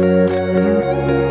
Música